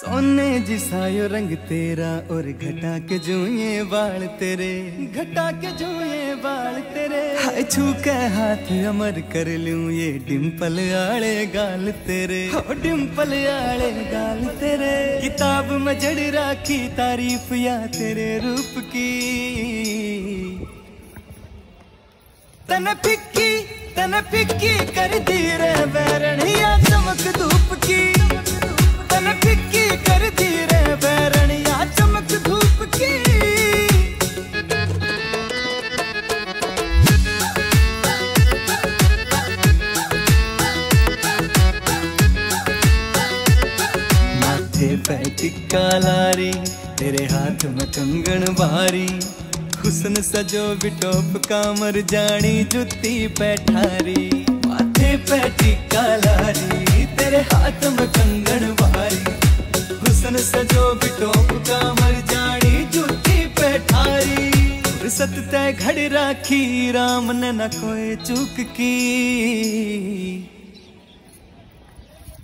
सोने जिसायो रंग तेरा और घटा के जुए बाल तेरे। घटा के जुए बाल तेरे। हाय छू के हाथ अमर कर लूँ ये डिम्पल आले गाल तेरे। हो डिम्पल आले गाल तेरे। किताब में जड़ राखी, तारीफ़ या तेरे रूप की। तन फिक्की तन फिक्की कर दी रे पे लारी, तेरे हाथ में कंगन भारी हुस्न सजो बिटोप कामर जानी, जुत्ती पैठारी माथे पे लारी, तेरे हाथ में कंगन भारी हुस्न सजो बिटोप कामर जानी, जुत्ती पैठारी फुर्सत तय घड़ राखी, राम ने न कोई चूक की।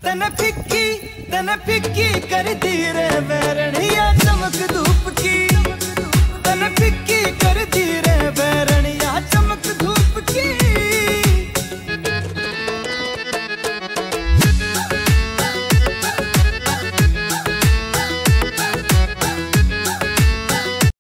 तन फिक्की तन फिक्की कर दी रे बैरणिया चमक धूप की